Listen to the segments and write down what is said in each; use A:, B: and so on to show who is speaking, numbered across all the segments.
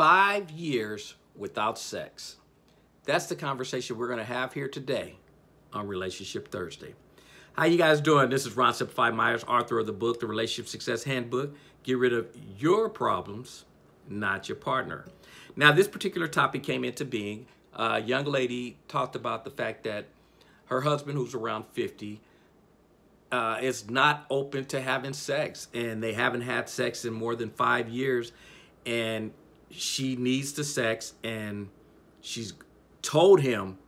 A: five years without sex. That's the conversation we're going to have here today on Relationship Thursday. How you guys doing? This is Ron Simplified Myers, author of the book, The Relationship Success Handbook. Get rid of your problems, not your partner. Now, this particular topic came into being. A young lady talked about the fact that her husband, who's around 50, uh, is not open to having sex, and they haven't had sex in more than five years, and she needs the sex, and she's told him,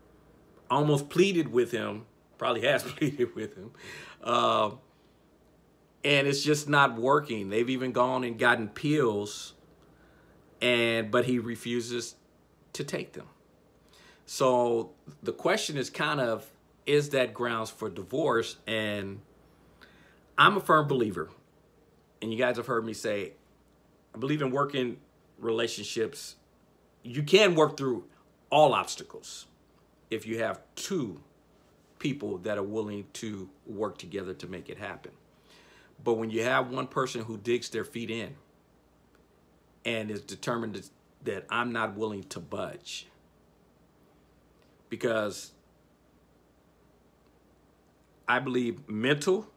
A: almost pleaded with him, probably has pleaded with him, uh, and it's just not working. They've even gone and gotten pills, and but he refuses to take them. So the question is kind of, is that grounds for divorce? And I'm a firm believer, and you guys have heard me say, I believe in working relationships. You can work through all obstacles if you have two people that are willing to work together to make it happen. But when you have one person who digs their feet in and is determined that I'm not willing to budge, because I believe mental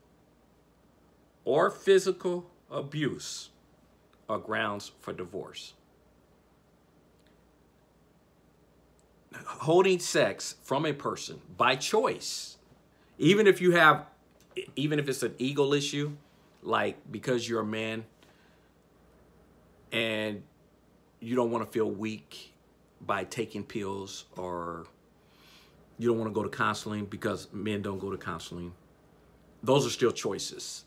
A: or physical abuse are grounds for divorce. Holding sex from a person by choice, even if you have, even if it's an ego issue, like because you're a man and you don't want to feel weak by taking pills or you don't want to go to counseling because men don't go to counseling. Those are still choices.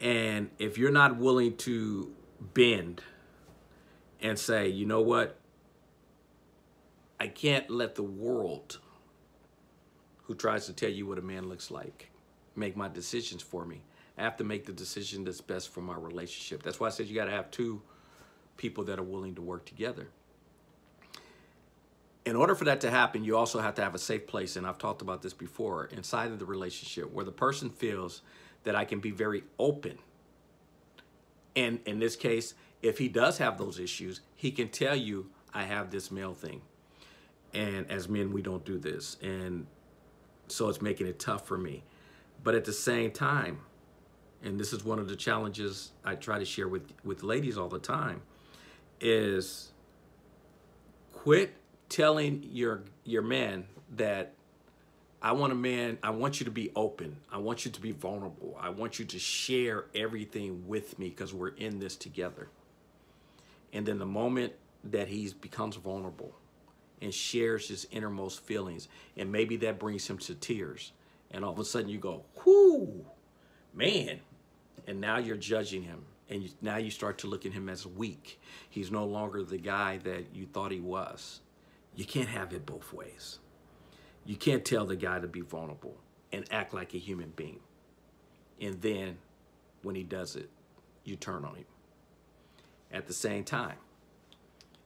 A: And if you're not willing to bend and say, you know what? I can't let the world who tries to tell you what a man looks like make my decisions for me. I have to make the decision that's best for my relationship. That's why I said you got to have two people that are willing to work together. In order for that to happen, you also have to have a safe place, and I've talked about this before, inside of the relationship where the person feels that I can be very open. And in this case, if he does have those issues, he can tell you, I have this male thing. And as men, we don't do this. And so it's making it tough for me. But at the same time, and this is one of the challenges I try to share with, with ladies all the time, is quit telling your your man that I want a man, I want you to be open. I want you to be vulnerable. I want you to share everything with me because we're in this together. And then the moment that he becomes vulnerable and shares his innermost feelings, and maybe that brings him to tears, and all of a sudden you go, whoo, man. And now you're judging him. And now you start to look at him as weak. He's no longer the guy that you thought he was. You can't have it both ways. You can't tell the guy to be vulnerable and act like a human being. And then when he does it, you turn on him. At the same time,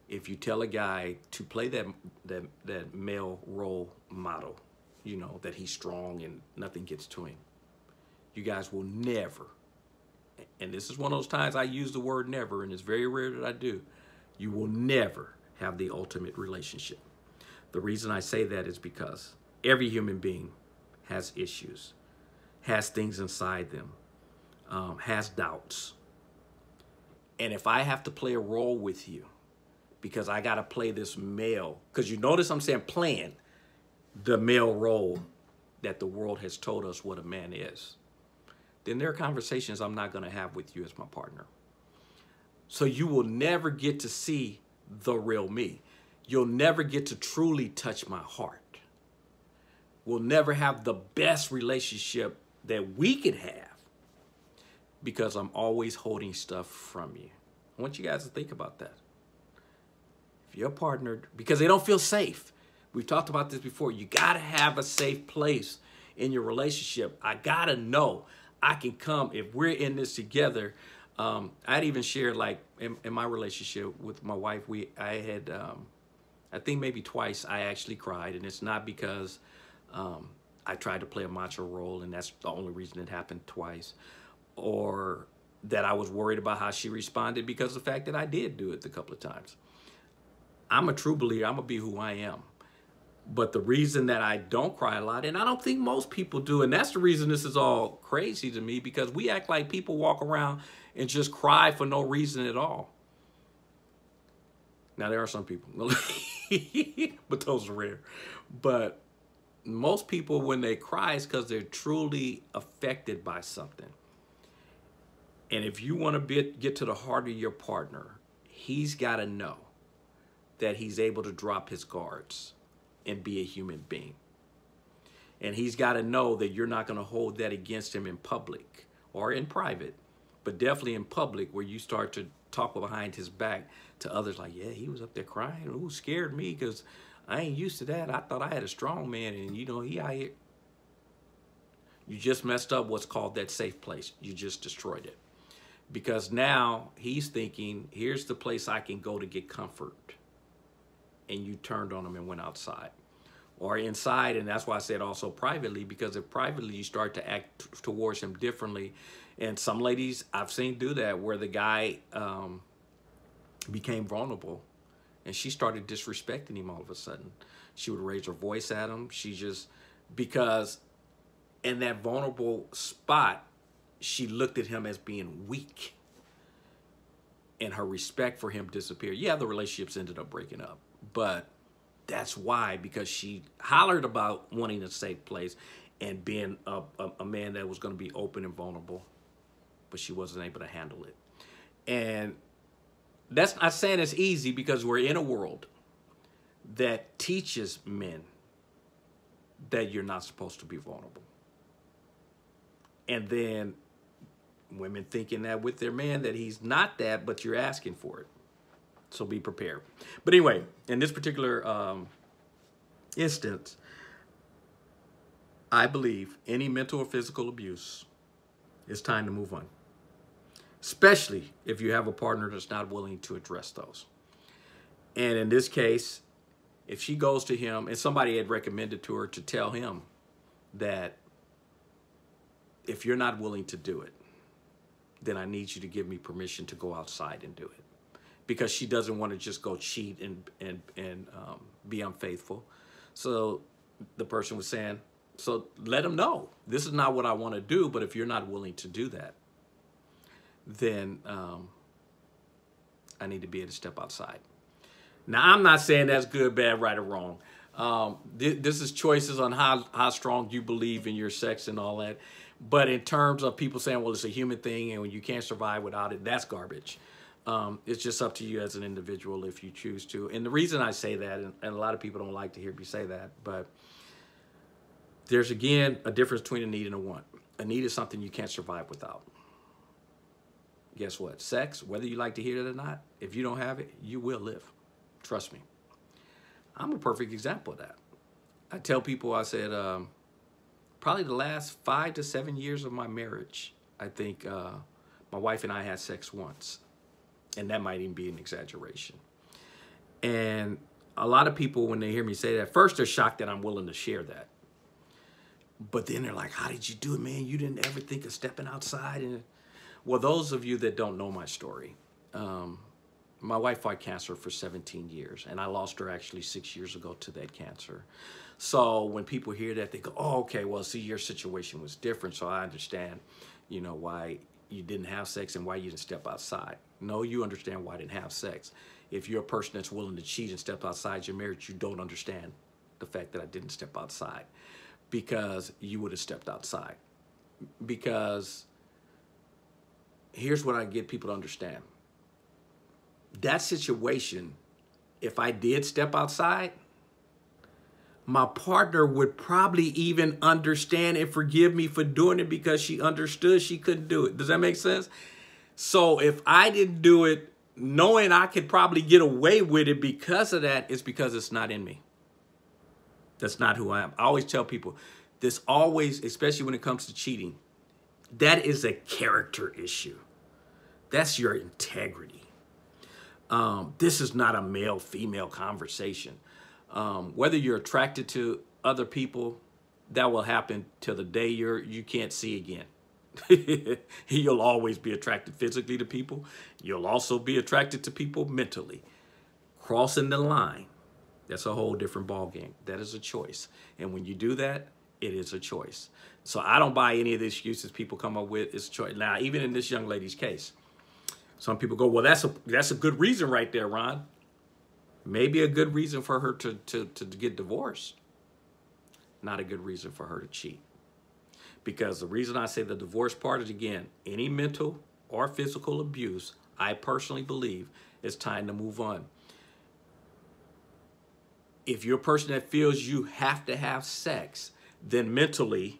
A: if you tell a guy to play that, that, that male role model, you know, that he's strong and nothing gets to him, you guys will never, and this is one of those times I use the word never, and it's very rare that I do, you will never have the ultimate relationship. The reason I say that is because every human being has issues, has things inside them, um, has doubts. And if I have to play a role with you, because I got to play this male, because you notice I'm saying playing the male role that the world has told us what a man is, then there are conversations I'm not going to have with you as my partner. So you will never get to see the real me you'll never get to truly touch my heart. We'll never have the best relationship that we could have because I'm always holding stuff from you. I want you guys to think about that. If you're partnered, because they don't feel safe. We've talked about this before. You got to have a safe place in your relationship. I got to know I can come if we're in this together. Um, I'd even share like in, in, my relationship with my wife, we I had um, I think maybe twice I actually cried, and it's not because um, I tried to play a macho role, and that's the only reason it happened twice, or that I was worried about how she responded because of the fact that I did do it a couple of times. I'm a true believer. I'm going to be who I am. But the reason that I don't cry a lot, and I don't think most people do, and that's the reason this is all crazy to me because we act like people walk around and just cry for no reason at all. Now, there are some people, but those are rare. But most people, when they cry, is because they're truly affected by something. And if you want to get to the heart of your partner, he's got to know that he's able to drop his guards and be a human being. And he's got to know that you're not going to hold that against him in public or in private, but definitely in public where you start to talk behind his back to others like, yeah, he was up there crying. Ooh, scared me because I ain't used to that. I thought I had a strong man and, you know, he out here. You just messed up what's called that safe place. You just destroyed it. Because now he's thinking, here's the place I can go to get comfort and you turned on him and went outside or inside and that's why i said also privately because if privately you start to act towards him differently and some ladies i've seen do that where the guy um, became vulnerable and she started disrespecting him all of a sudden. She would raise her voice at him. She just because in that vulnerable spot she looked at him as being weak and her respect for him disappeared. Yeah the relationships ended up breaking up but that's why, because she hollered about wanting a safe place and being a, a, a man that was going to be open and vulnerable, but she wasn't able to handle it. And that's not saying it's easy because we're in a world that teaches men that you're not supposed to be vulnerable. And then women thinking that with their man that he's not that, but you're asking for it. So be prepared. But anyway, in this particular um, instance, I believe any mental or physical abuse, it's time to move on. Especially if you have a partner that's not willing to address those. And in this case, if she goes to him and somebody had recommended to her to tell him that if you're not willing to do it, then I need you to give me permission to go outside and do it because she doesn't want to just go cheat and and and um, be unfaithful. So the person was saying, so let him know this is not what I want to do. But if you're not willing to do that, then um, I need to be able to step outside. Now I'm not saying that's good, bad, right, or wrong. Um, th this is choices on how how strong you believe in your sex and all that. But in terms of people saying, well, it's a human thing and you can't survive without it, that's garbage. Um, it's just up to you as an individual if you choose to. And the reason I say that, and, and, a lot of people don't like to hear me say that, but there's again a difference between a need and a want. A need is something you can't survive without. Guess what? Sex, whether you like to hear it or not, if you don't have it, you will live. Trust me. I'm a perfect example of that. I tell people, I said, um, probably the last five to seven years of my marriage, I think uh, my wife and I had sex once and that might even be an exaggeration. And a lot of people, when they hear me say that, first they're shocked that I'm willing to share that. But then they're like, how did you do it, man? You didn't ever think of stepping outside? And Well, those of you that don't know my story, um, my wife fought cancer for 17 years, and I lost her actually six years ago to that cancer. So when people hear that, they go, oh, okay, well, see, your situation was different, so I understand, you know, why you didn't have sex and why you didn't step outside. No, you understand why I didn't have sex. If you're a person that's willing to cheat and step outside your marriage, you don't understand the fact that I didn't step outside because you would have stepped outside. Because here's what I get people to understand. That situation, if I did step outside, my partner would probably even understand and forgive me for doing it because she understood she couldn't do it. Does that make sense? So if I didn't do it knowing I could probably get away with it because of that, it's because it's not in me. That's not who I am. I always tell people this always, especially when it comes to cheating, that is a character issue. That's your integrity. Um, this is not a male-female conversation. Um, whether you're attracted to other people, that will happen till the day you're you can't see again. You'll always be attracted physically to people. You'll also be attracted to people mentally. Crossing the line, that's a whole different ballgame. That is a choice. And when you do that, it is a choice. So I don't buy any of the excuses people come up with. It's choice. Now, even in this young lady's case, some people go, well, that's a that's a good reason right there, Ron. Maybe a good reason for her to, to, to get divorced. Not a good reason for her to cheat. Because the reason I say the divorce part is, again, any mental or physical abuse, I personally believe it's time to move on. If you're a person that feels you have to have sex, then mentally,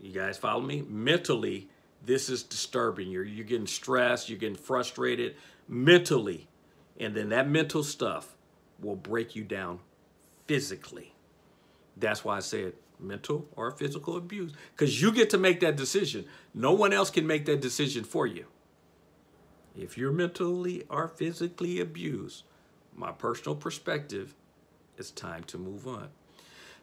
A: you guys follow me? Mentally, this is disturbing. You're, you're getting stressed, you're getting frustrated mentally. And then that mental stuff will break you down physically. That's why I said mental or physical abuse, because you get to make that decision. No one else can make that decision for you. If you're mentally or physically abused, my personal perspective, it's time to move on.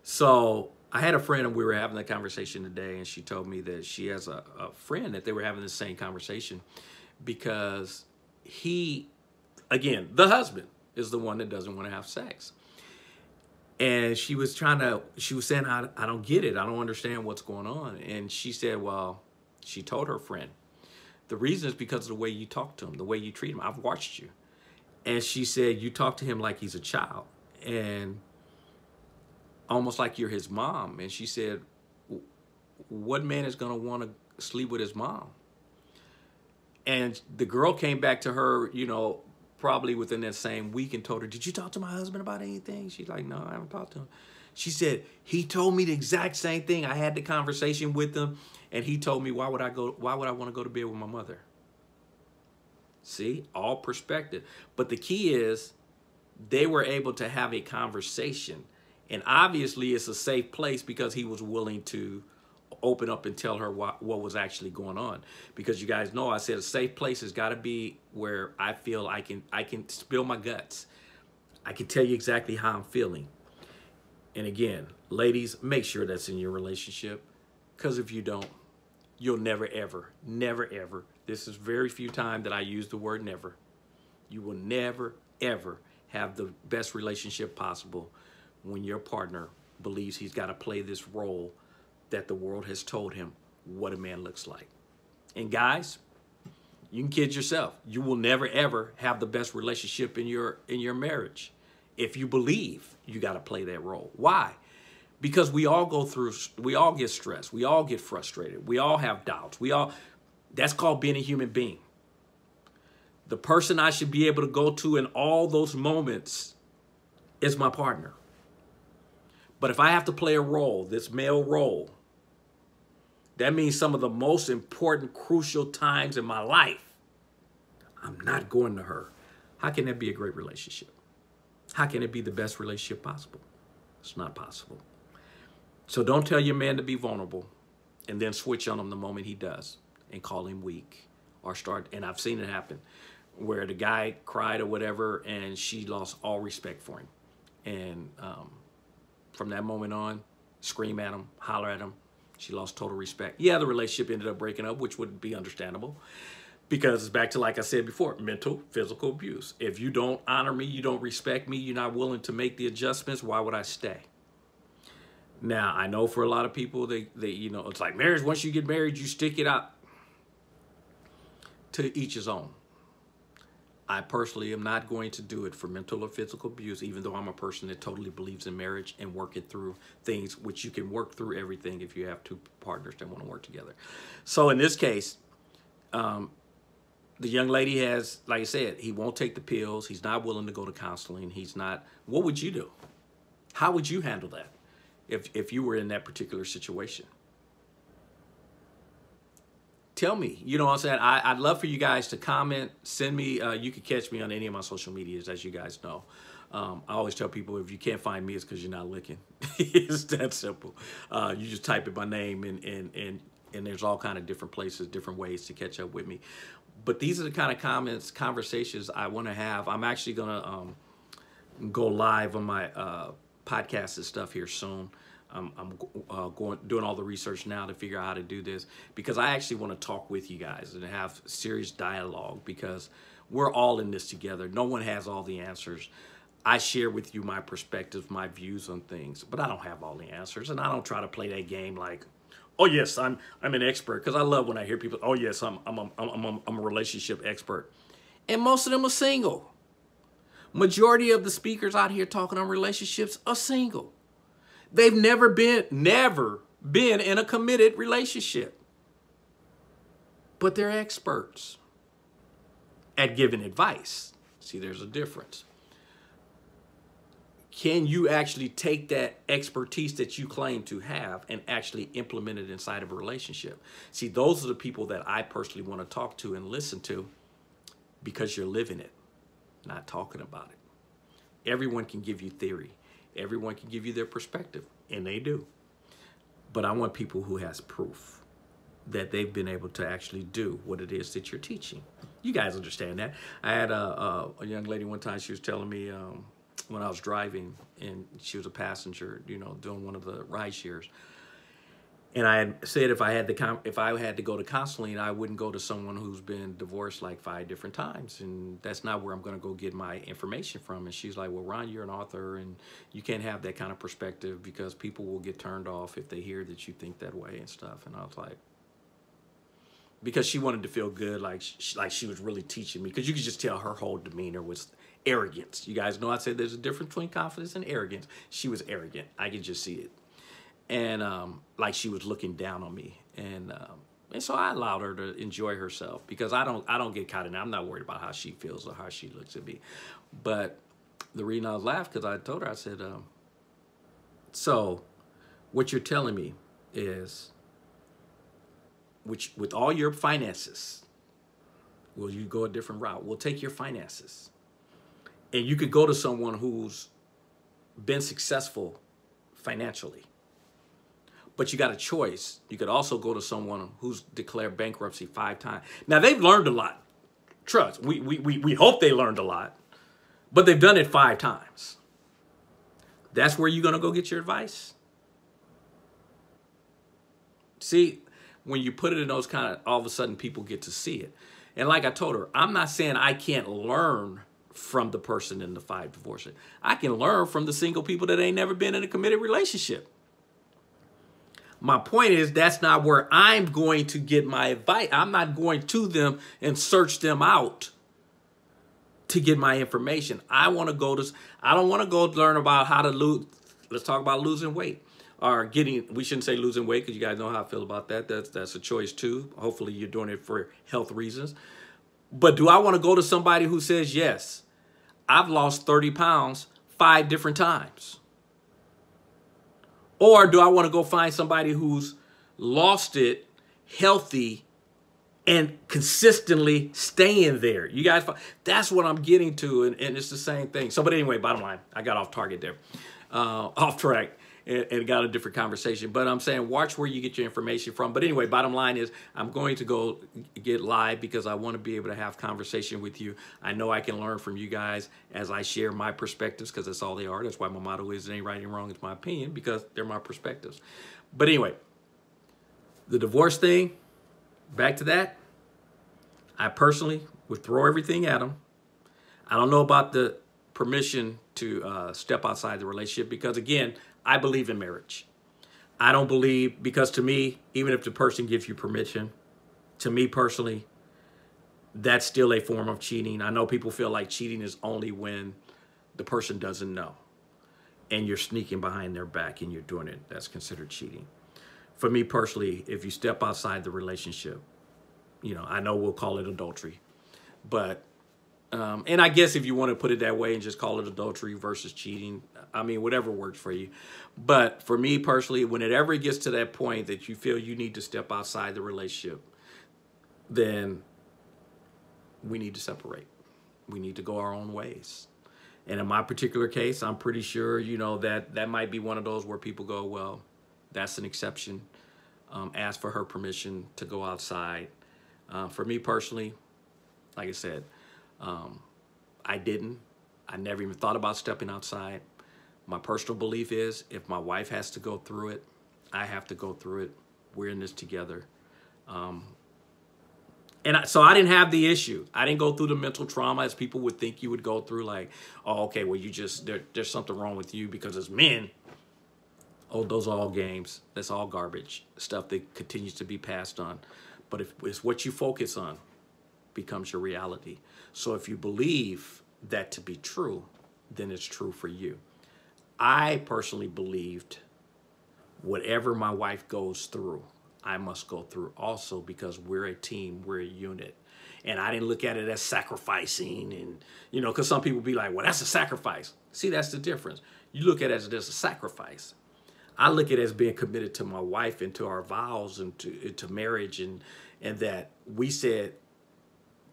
A: So I had a friend and we were having a conversation today, and she told me that she has a, a friend that they were having the same conversation because he, again, the husband is the one that doesn't want to have sex. And she was trying to, she was saying, I, I don't get it. I don't understand what's going on. And she said, well, she told her friend, the reason is because of the way you talk to him, the way you treat him. I've watched you. And she said, you talk to him like he's a child. And almost like you're his mom. And she said, what man is going to want to sleep with his mom? And the girl came back to her, you know, probably within that same week and told her, did you talk to my husband about anything? She's like, no, I haven't talked to him. She said, he told me the exact same thing. I had the conversation with him and he told me, why would I go, why would I want to go to bed with my mother? See, all perspective. But the key is they were able to have a conversation and obviously it's a safe place because he was willing to open up and tell her what, what was actually going on. Because you guys know I said a safe place has got to be where I feel I can I can spill my guts. I can tell you exactly how I'm feeling. And again, ladies, make sure that's in your relationship. Because if you don't, you'll never, ever, never, ever. This is very few time that I use the word never. You will never, ever have the best relationship possible when your partner believes he's got to play this role that the world has told him what a man looks like. And guys, you can kid yourself. You will never ever have the best relationship in your in your marriage if you believe you got to play that role. Why? Because we all go through we all get stressed. We all get frustrated. We all have doubts. We all that's called being a human being. The person I should be able to go to in all those moments is my partner. But if I have to play a role, this male role, that means some of the most important, crucial times in my life, I'm not going to her. How can that be a great relationship? How can it be the best relationship possible? It's not possible. So don't tell your man to be vulnerable and then switch on him the moment he does and call him weak or start. And I've seen it happen where the guy cried or whatever and she lost all respect for him. And um, from that moment on, scream at him, holler at him. She lost total respect. Yeah, the relationship ended up breaking up, which would be understandable because it's back to, like I said before, mental, physical abuse. If you don't honor me, you don't respect me, you're not willing to make the adjustments, why would I stay? Now, I know for a lot of people, they, they you know, it's like marriage, once you get married, you stick it out to each his own. I personally am not going to do it for mental or physical abuse, even though I'm a person that totally believes in marriage and working through things, which you can work through everything if you have two partners that want to work together. So in this case, um, the young lady has, like I said, he won't take the pills. He's not willing to go to counseling. He's not. What would you do? How would you handle that if, if you were in that particular situation? Tell me. You know what I'm saying? I, would love for you guys to comment. Send me. Uh, you can catch me on any of my social medias, as you guys know. Um, I always tell people if you can't find me, it's because you're not looking. it's that simple. Uh, you just type in my name, and and and and there's all kind of different places, different ways to catch up with me. But these are the kind of comments, conversations I want to have. I'm actually gonna um, go live on my uh, podcast and stuff here soon. I'm, I'm uh, going doing all the research now to figure out how to do this because I actually want to talk with you guys and have serious dialogue because We're all in this together. No one has all the answers. I share with you my perspectives, my views on things, but I don't have all the answers, and I don't try to play that game like, oh yes, I'm I'm an expert because I love when I hear people, oh yes, I'm I'm I'm I'm, I'm a relationship expert, and most of them are single. Majority of the speakers out here talking on relationships are single. They've never been never been in a committed relationship, but they're experts at giving advice. See, there's a difference can you actually take that expertise that you claim to have and actually implement it inside of a relationship? See, those are the people that I personally want to talk to and listen to because you're living it, not talking about it. Everyone can give you theory. Everyone can give you their perspective, and they do. But I want people who has proof that they've been able to actually do what it is that you're teaching. You guys understand that. I had a, a, a young lady one time, she was telling me, um, when I was driving, and she was a passenger, you know, doing one of the ride shares. And I had said if I had to if I had to go to counseling, I wouldn't go to someone who's been divorced like five different times, and that's not where I'm going to go get my information from. And she's like, "Well, Ron, you're an author, and you can't have that kind of perspective because people will get turned off if they hear that you think that way and stuff." And I was like, because she wanted to feel good, like she, like she was really teaching me, because you could just tell her whole demeanor was arrogance. You guys know I said there's a difference between confidence and arrogance. She was arrogant. I could just see it. And um, like she was looking down on me. And um, and so I allowed her to enjoy herself because I don't I don't get caught in it. I'm not worried about how she feels or how she looks at me. But the reason I laughing because I told her I said, um, so what you're telling me is which with all your finances, will you go a different route? We'll take your finances and you could go to someone who's been successful financially but you got a choice. You could also go to someone who's declared bankruptcy five times. Now they've learned a lot. Trust we, we, we, we hope they learned a lot but they've done it five times. That's where you're going to go get your advice? See when you put it in those kind of all of a sudden people get to see it. And like i told her i'm not saying i can't learn from the person in the five divorces. I can learn from the single people that ain't never been in a committed relationship. My point is that's not where I'm going to get my advice. I'm not going to them and search them out to get my information. I want to go to I don't want to go learn about how to lose let's talk about losing weight or getting we shouldn't say losing weight because you guys know how I feel about that. That's that's a choice too. Hopefully you're doing it for health reasons. But do I want to go to somebody who says yes? I've lost 30 pounds five different times? Or do I want to go find somebody who's lost it healthy and consistently staying there? You guys, that's what I'm getting to, and, and it's the same thing. So, but anyway, bottom line, I got off target there, uh, off track and, and got a different conversation. But I'm saying watch where you get your information from. But anyway, bottom line is I'm going to go get live because I want to be able to have conversation with you. I know I can learn from you guys as I share my perspectives because that's all they are. That's why my motto is it ain't right and wrong, it's my opinion because they're my perspectives. But anyway, the divorce thing, back to that. I personally would throw everything at them. I don't know about the permission to uh, step outside the relationship because again, I believe in marriage. I don't believe, because to me, even if the person gives you permission, to me personally, that's still a form of cheating. I know people feel like cheating is only when the person doesn't know and you're sneaking behind their back and you're doing it. That's considered cheating. For me personally, if you step outside the relationship, you know, I know we'll call it adultery, but um, and I guess if you want to put it that way and just call it adultery versus cheating, I mean, whatever works for you. But for me personally, when it ever gets to that point that you feel you need to step outside the relationship, then we need to separate. We need to go our own ways. And in my particular case, I'm pretty sure, you know, that that might be one of those where people go, well, that's an exception. Um, ask for her permission to go outside. Uh, for me personally, like I said, um, I didn't. I never even thought about stepping outside. My personal belief is if my wife has to go through it, I have to go through it. We're in this together. Um, And I, so I didn't have the issue. I didn't go through the mental trauma as people would think you would go through. Like, oh, okay, well, you just there, there's something wrong with you because as men. Oh, those are all games. That's all garbage stuff that continues to be passed on. But if it's what you focus on, becomes your reality. So if you believe that to be true, then it's true for you. I personally believed whatever my wife goes through, I must go through also because we're a team, we're a unit. And I didn't look at it as sacrificing and, you know, because some people be like, well, that's a sacrifice. See, that's the difference. You look at it as just a sacrifice. I look at it as being committed to my wife and to our vows and to, to marriage and, and that we said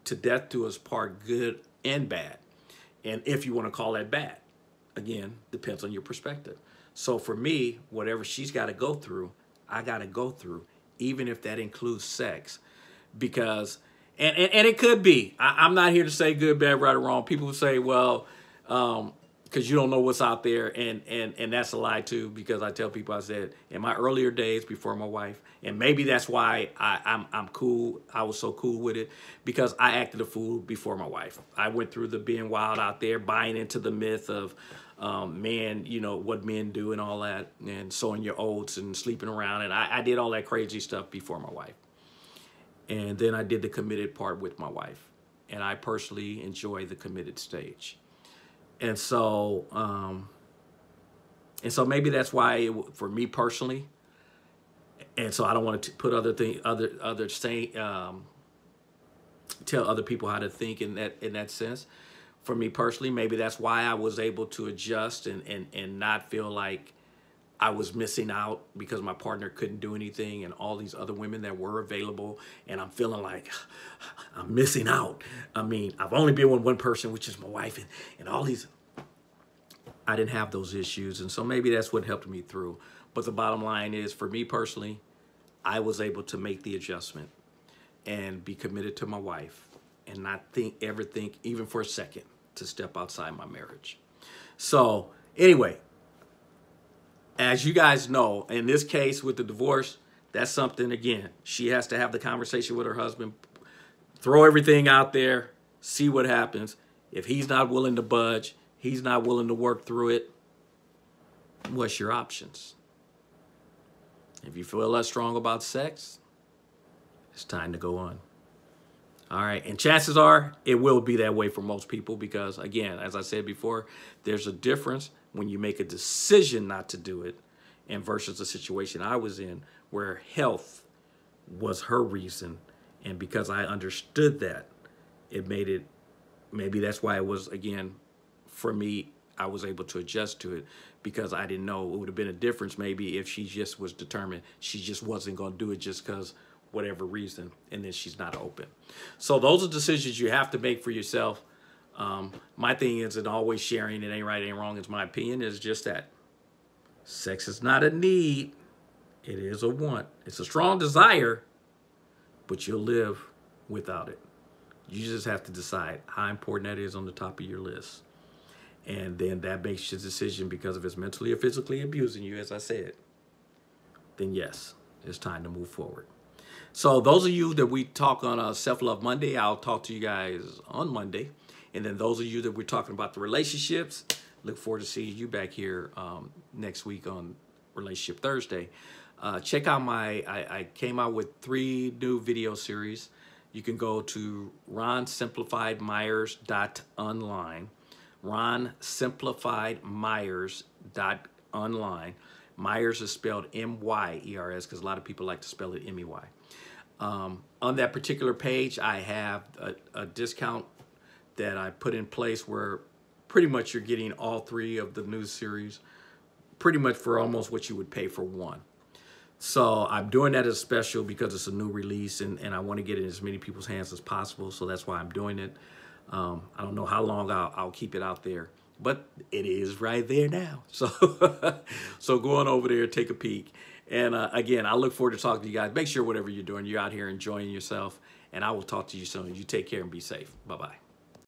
A: to death do us part good and bad. And if you want to call that bad, again, depends on your perspective. So for me, whatever she's got to go through, I got to go through, even if that includes sex. Because, and, and, and it could be, I, am not here to say good, bad, right, or wrong. People say, well, um, because you don't know what's out there and and and that's a lie too because i tell people i said in my earlier days before my wife and maybe that's why I, I'm, I'm cool i was so cool with it because i acted a fool before my wife i went through the being wild out there buying into the myth of um, men you know what men do and all that and sowing your oats and sleeping around. And I, I did all that crazy stuff before my wife. And then i did the committed part with my wife. And i personally enjoy the committed stage. And so um, and so maybe that's why it, for me personally and so I don't want to put other thing other other say um, tell other people how to think in that in that sense for me personally maybe that's why I was able to adjust and and and not feel like I was missing out because my partner couldn't do anything and all these other women that were available and I'm feeling like I'm missing out. I mean, I've only been with one person, which is my wife, and, and all these, I didn't have those issues. And so maybe that's what helped me through. But the bottom line is for me personally, I was able to make the adjustment and be committed to my wife and not think, ever think, even for a second, to step outside my marriage. So anyway, as you guys know, in this case with the divorce, that's something, again, she has to have the conversation with her husband, throw everything out there, see what happens. If he's not willing to budge, he's not willing to work through it, what's your options? If you feel less strong about sex, it's time to go on. All right, and chances are it will be that way for most people because, again, as I said before, there's a difference when you make a decision not to do it and versus the situation I was in where health was her reason. And because I understood that, it made it, maybe that's why it was, again, for me, I was able to adjust to it because I didn't know it would have been a difference maybe if she just was determined she just wasn't going to do it just because whatever reason and then she's not open. So those are decisions you have to make for yourself. Um, my thing is and always sharing it ain't right, ain't wrong. It's my opinion is just that sex is not a need. It is a want. It's a strong desire, but you'll live without it. You just have to decide how important that is on the top of your list. And then that makes your decision because if it's mentally or physically abusing you, as I said, then yes, it's time to move forward. So those of you that we talk on uh, Self Love Monday, I'll talk to you guys on Monday. And then those of you that we're talking about the relationships, look forward to seeing you back here um, next week on Relationship Thursday. Uh, check out my, I, I, came out with three new video series. You can go to ronsimplifiedmyers.online, ronsimplifiedmyers.online. Myers is spelled M-Y-E-R-S because a lot of people like to spell it M-E-Y. Um, on that particular page, I have a, a discount that I put in place where pretty much you're getting all three of the news series pretty much for almost what you would pay for one. So I'm doing that as special because it's a new release and, and I want to get it in as many people's hands as possible. So that's why I'm doing it. Um, I don't know how long I'll, I'll keep it out there, but it is right there now. So, so go on over there, take a peek. And uh, again, I look forward to talking to you guys. Make sure whatever you're doing, you're out here enjoying yourself. And I will talk to you soon. You take care and be safe. Bye-bye.